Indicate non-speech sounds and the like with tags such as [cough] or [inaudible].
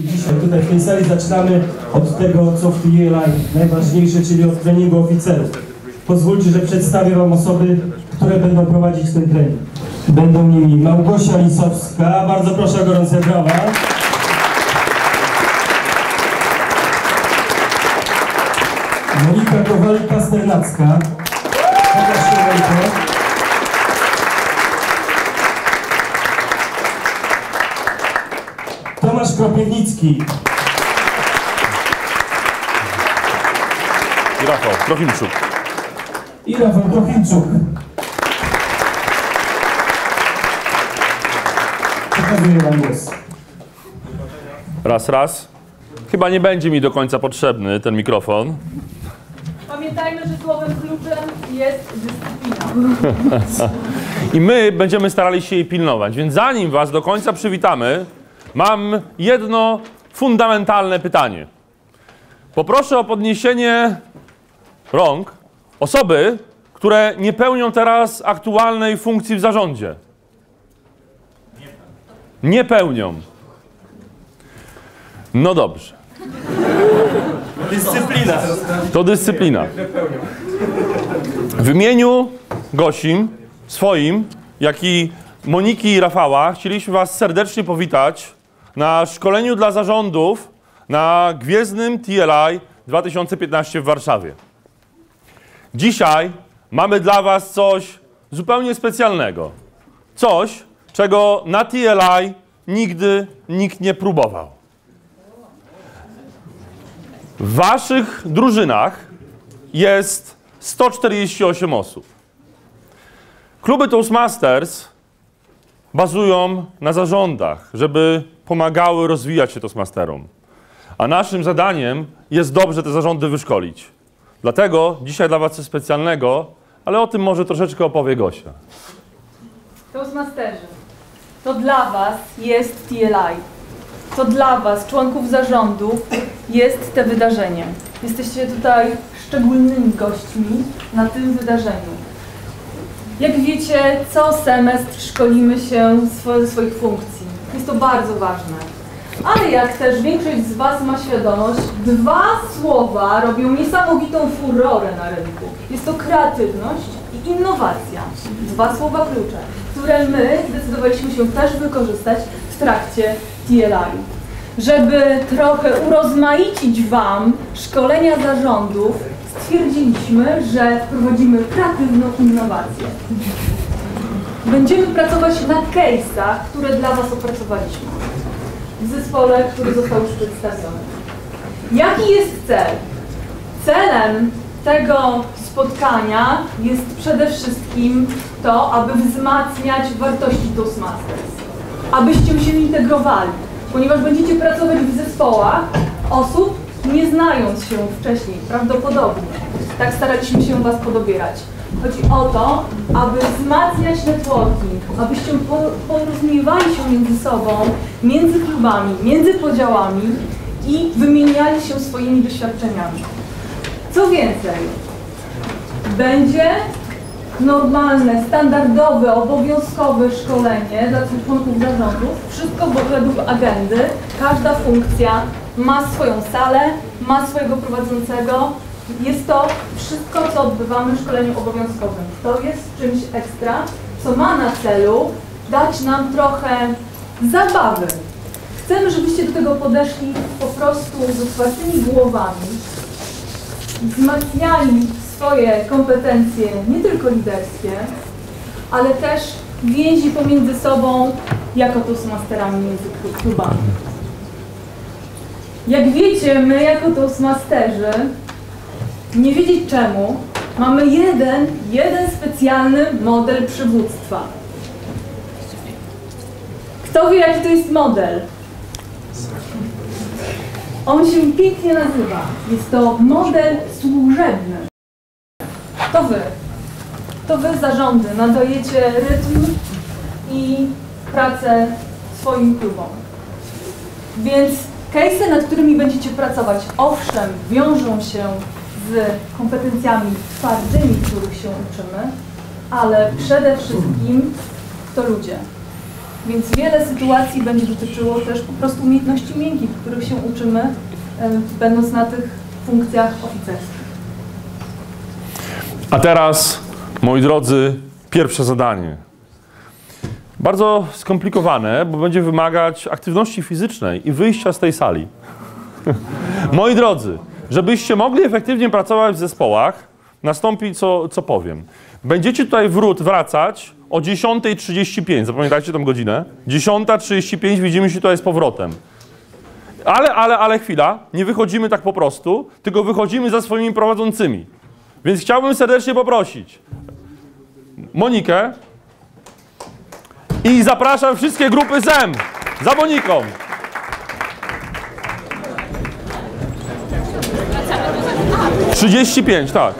Dzisiaj tutaj w tej sali zaczynamy od tego, co w TLI najważniejsze, czyli od treningu oficerów. Pozwólcie, że przedstawię Wam osoby, które będą prowadzić ten trening. Będą nimi Małgosia Lisowska, bardzo proszę o gorące brawa. Monika Kowalka-Sternacka. Pokaż się, Kropiewnicki. I Rafał Trochimczuk. i Rafał Trochimczuk. Przekazuję Wam głos. Raz, raz. Chyba nie będzie mi do końca potrzebny ten mikrofon. Pamiętajmy, że słowem kluczem jest dyscyplina. [laughs] I my będziemy starali się jej pilnować. Więc zanim Was do końca przywitamy, mam jedno fundamentalne pytanie. Poproszę o podniesienie rąk osoby, które nie pełnią teraz aktualnej funkcji w zarządzie. Nie pełnią. No dobrze. Dyscyplina. To dyscyplina. W imieniu Gosim, swoim, jak i Moniki i Rafała chcieliśmy Was serdecznie powitać na szkoleniu dla zarządów na Gwiezdnym TLI 2015 w Warszawie. Dzisiaj mamy dla Was coś zupełnie specjalnego. Coś, czego na TLI nigdy nikt nie próbował. W Waszych drużynach jest 148 osób. Kluby Toastmasters bazują na zarządach, żeby pomagały rozwijać się Toastmasterom. A naszym zadaniem jest dobrze te zarządy wyszkolić. Dlatego dzisiaj dla Was coś specjalnego, ale o tym może troszeczkę opowie Gosia. Toastmasterzy, to dla Was jest TLI. To dla Was, członków zarządu, jest te wydarzenie. Jesteście tutaj szczególnymi gośćmi na tym wydarzeniu. Jak wiecie, co semestr szkolimy się ze swoich funkcji. Jest to bardzo ważne. Ale jak też większość z Was ma świadomość, dwa słowa robią niesamowitą furorę na rynku. Jest to kreatywność i innowacja. Dwa słowa klucze, które my zdecydowaliśmy się też wykorzystać w trakcie TLI. Żeby trochę urozmaicić Wam szkolenia zarządów, stwierdziliśmy, że wprowadzimy kreatywną innowację. Będziemy pracować na case'ach, które dla Was opracowaliśmy w zespole, który został już przedstawiony. Jaki jest cel? Celem tego spotkania jest przede wszystkim to, aby wzmacniać wartości Toastmasters, abyście się integrowali, ponieważ będziecie pracować w zespołach osób, nie znając się wcześniej, prawdopodobnie. Tak staraliśmy się Was podobierać. Chodzi o to, aby wzmacniać networking, abyście po- porozumiewali się między sobą, między klubami, między podziałami i wymieniali się swoimi doświadczeniami. Co więcej, będzie normalne, standardowe, obowiązkowe szkolenie dla członków zarządów. Wszystko według agendy. Każda funkcja ma swoją salę, ma swojego prowadzącego. Jest to wszystko, co odbywamy w szkoleniu obowiązkowym. To jest czymś ekstra, co ma na celu dać nam trochę zabawy. Chcemy, żebyście do tego podeszli po prostu z otwartymi głowami, wzmacniali swoje kompetencje nie tylko liderskie, ale też więzi pomiędzy sobą jako toastmasterami między klu- klubami. Jak wiecie, my jako toastmasterzy, nie wiedzieć czemu, mamy jeden, jeden specjalny model przywództwa. Kto wie, jaki to jest model? On się pięknie nazywa. Jest to model służebny. To wy. To wy zarządy nadajecie rytm i pracę swoim klubom. Więc case'y, nad którymi będziecie pracować, owszem, wiążą się z kompetencjami twardymi, których się uczymy, ale przede wszystkim to ludzie. Więc wiele sytuacji będzie dotyczyło też po prostu umiejętności miękkich, których się uczymy, będąc na tych funkcjach oficerskich. A teraz, moi drodzy, pierwsze zadanie. Bardzo skomplikowane, bo będzie wymagać aktywności fizycznej i wyjścia z tej sali. [laughs] moi drodzy, żebyście mogli efektywnie pracować w zespołach, nastąpi co, co powiem. Będziecie tutaj wrót wracać o 10.35. Zapamiętajcie tą godzinę? 10.35 widzimy się tutaj z powrotem. Ale, ale, ale chwila, nie wychodzimy tak po prostu, tylko wychodzimy za swoimi prowadzącymi. Więc chciałbym serdecznie poprosić Monikę i zapraszam wszystkie grupy ZEM za Moniką. Trzydzieści pięć, tak.